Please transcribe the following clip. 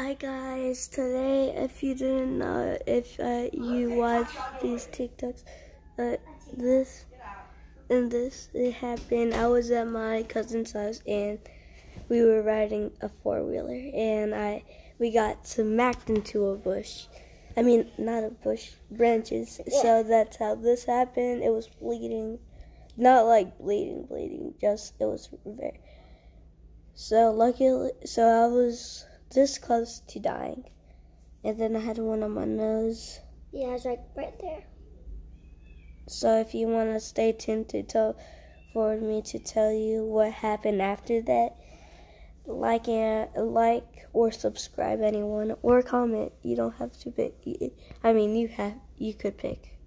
Hi guys, today if you didn't know, if uh, you watch these TikToks, uh, this and this, it happened. I was at my cousin's house and we were riding a four wheeler and I we got smacked into a bush. I mean, not a bush, branches. Yeah. So that's how this happened. It was bleeding, not like bleeding, bleeding. Just it was very. So luckily, so I was this close to dying. And then I had one on my nose. Yeah, it's like right there. So if you want to stay tuned to tell for me to tell you what happened after that, like and like or subscribe anyone or comment. You don't have to pick. I mean, you have you could pick.